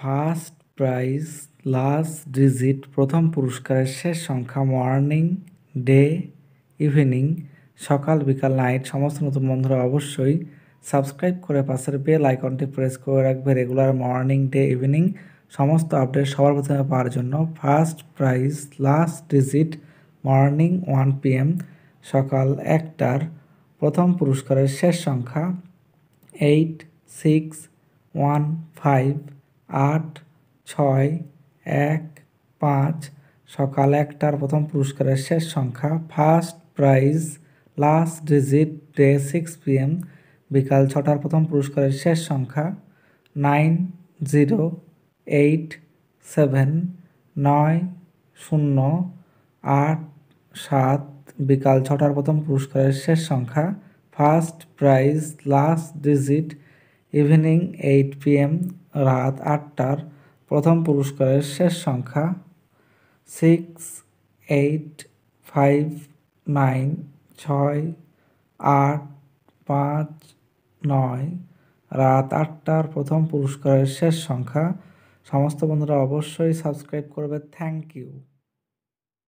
First prize, last digit, প্রথম পুরস্কারের শেষ সংখ্যা, মর্নিং, ডে, ইভিনিং, সকাল, বিকাল, নাইট, সমস্ত নতুন বন্ধুরা অবশ্যই সাবস্ক্রাইব করে পাশের বেল আইকনটি প্রেস করে রাখবে রেগুলার মর্নিং, ডে, ইভিনিং, সমস্ত আপডেট সবার প্রথমে পাওয়ার জন্য। First prize, last digit, morning, one PM, সকাল একটার প্রথম পুরস্কারের শেষ সংখ্যা, এইট, সিক্স, ওয়ান, ফাইভ আট, ছয়, এক, পাঁচ, সকাল একটার প্রথম পুরস্কারের শেষ সংখ্যা, first prize, last digit, day six PM, বিকাল ছটার প্রথম পুরস্কারের শেষ সংখ্যা, নাইন, জিরো, এইট, সেভেন, নয়, শূন্য, আট, সাত, বিকাল ছটার প্রথম পুরস্কারের শেষ সংখ্যা, first prize, last digit, evening, eight PM রাত আটটার প্রথম পুরস্কারের শেষ সংখ্যা সিক্স এইট ফাইভ নাইন ছয়, আট, পাঁচ, নয়। রাত আটটার প্রথম পুরস্কারের শেষ সংখ্যা। সমস্ত বন্ধুরা অবশ্যই সাবস্ক্রাইব করবে। Thank you